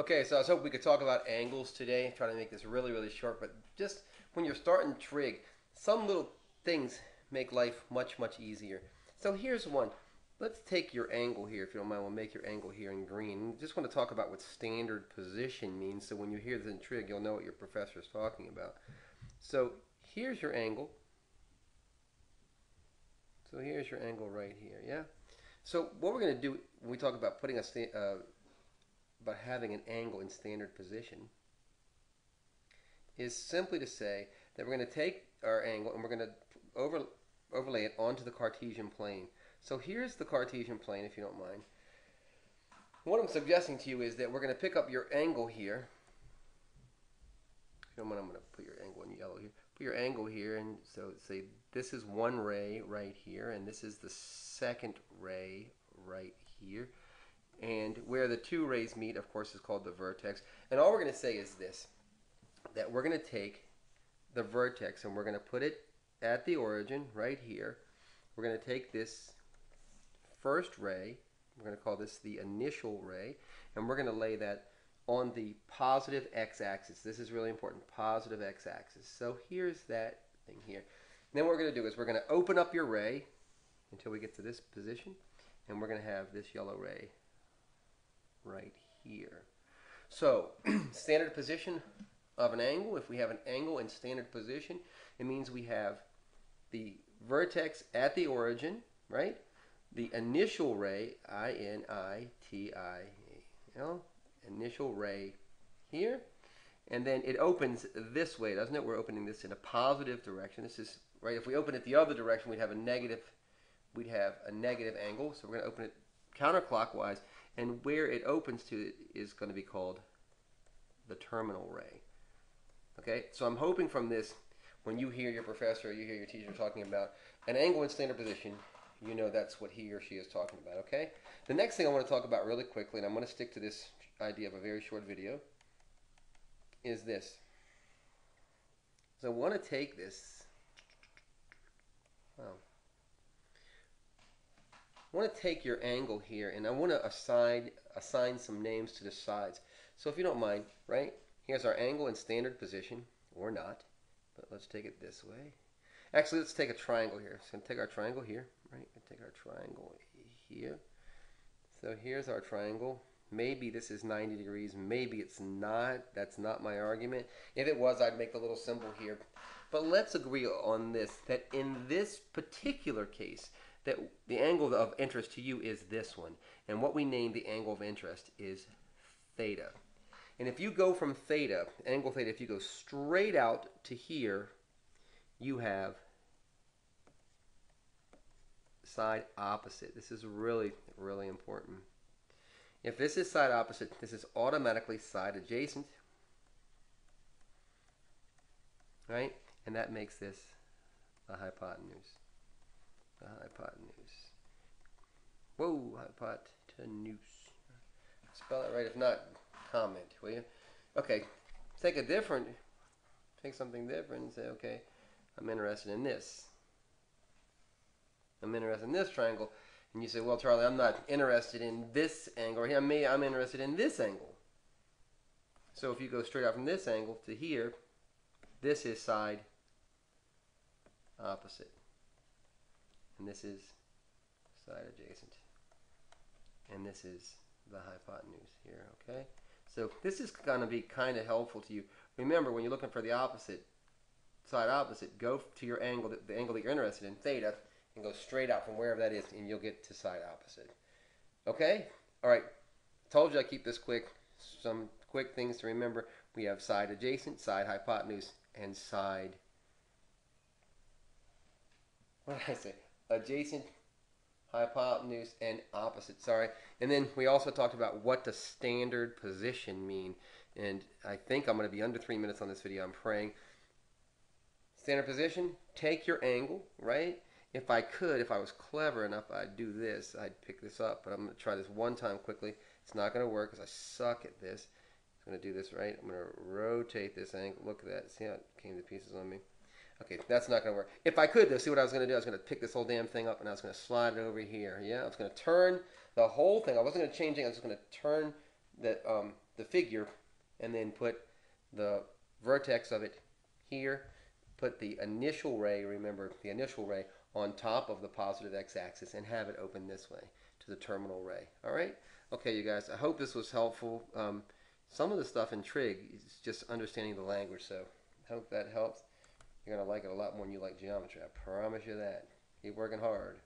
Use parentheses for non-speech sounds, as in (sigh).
Okay, so I was hoping we could talk about angles today. Trying to make this really, really short, but just when you're starting trig, some little things make life much, much easier. So here's one. Let's take your angle here, if you don't mind. We'll make your angle here in green. Just want to talk about what standard position means, so when you hear this in trig, you'll know what your professor is talking about. So here's your angle. So here's your angle right here, yeah? So what we're going to do when we talk about putting a uh, about having an angle in standard position is simply to say that we're going to take our angle and we're going to over, overlay it onto the Cartesian plane. So here's the Cartesian plane, if you don't mind. What I'm suggesting to you is that we're going to pick up your angle here. If you don't mind, I'm going to put your angle in yellow here. Put your angle here, and so say this is one ray right here, and this is the second ray right here. And where the two rays meet, of course, is called the vertex. And all we're going to say is this, that we're going to take the vertex and we're going to put it at the origin right here. We're going to take this first ray, we're going to call this the initial ray, and we're going to lay that on the positive x-axis. This is really important, positive x-axis. So here's that thing here. then what we're going to do is we're going to open up your ray until we get to this position, and we're going to have this yellow ray right here. So, (clears throat) standard position of an angle, if we have an angle in standard position, it means we have the vertex at the origin, right? The initial ray, I-N-I-T-I-L, initial ray here. And then it opens this way, doesn't it? We're opening this in a positive direction. This is, right, if we open it the other direction, we'd have a negative, we'd have a negative angle. So we're going to open it counterclockwise and where it opens to is going to be called the terminal ray. Okay, so I'm hoping from this, when you hear your professor, or you hear your teacher talking about an angle in standard position, you know that's what he or she is talking about, okay? The next thing I want to talk about really quickly, and I'm going to stick to this idea of a very short video, is this. So I want to take this, wow, I want to take your angle here and I want to assign, assign some names to the sides. So if you don't mind, right, here's our angle in standard position, or not, but let's take it this way. Actually, let's take a triangle here. So I'm take our triangle here, right, and take our triangle here. So here's our triangle. Maybe this is 90 degrees, maybe it's not. That's not my argument. If it was, I'd make the little symbol here. But let's agree on this, that in this particular case, that the angle of interest to you is this one. And what we name the angle of interest is theta. And if you go from theta, angle theta, if you go straight out to here, you have side opposite. This is really, really important. If this is side opposite, this is automatically side adjacent. Right? And that makes this the hypotenuse the hypotenuse. Whoa, hypotenuse. Spell it right. If not, comment, will you? Okay, take a different, take something different and say, okay, I'm interested in this. I'm interested in this triangle. And you say, well, Charlie, I'm not interested in this angle. Here, me, I'm interested in this angle. So if you go straight out from this angle to here, this is side opposite and this is side adjacent and this is the hypotenuse here okay? So this is going to be kind of helpful to you. Remember when you're looking for the opposite side opposite go to your angle the, angle that you're interested in theta and go straight out from wherever that is and you'll get to side opposite. Okay? All right told you I keep this quick. Some quick things to remember. We have side adjacent side hypotenuse and side what did I say? Adjacent, hypotenuse, and opposite. Sorry. And then we also talked about what does standard position mean. And I think I'm going to be under three minutes on this video. I'm praying. Standard position, take your angle, right? If I could, if I was clever enough, I'd do this. I'd pick this up, but I'm going to try this one time quickly. It's not going to work because I suck at this. I'm going to do this right. I'm going to rotate this angle. Look at that. See how it came to pieces on me? Okay, that's not going to work. If I could, though, see what I was going to do? I was going to pick this whole damn thing up and I was going to slide it over here. Yeah, I was going to turn the whole thing. I wasn't going to change it. I was just going to turn the, um, the figure, and then put the vertex of it here. Put the initial ray, remember the initial ray, on top of the positive x-axis and have it open this way to the terminal ray. All right? Okay, you guys, I hope this was helpful. Um, some of the stuff in trig is just understanding the language, so I hope that helps. You're going to like it a lot more than you like geometry. I promise you that. Keep working hard.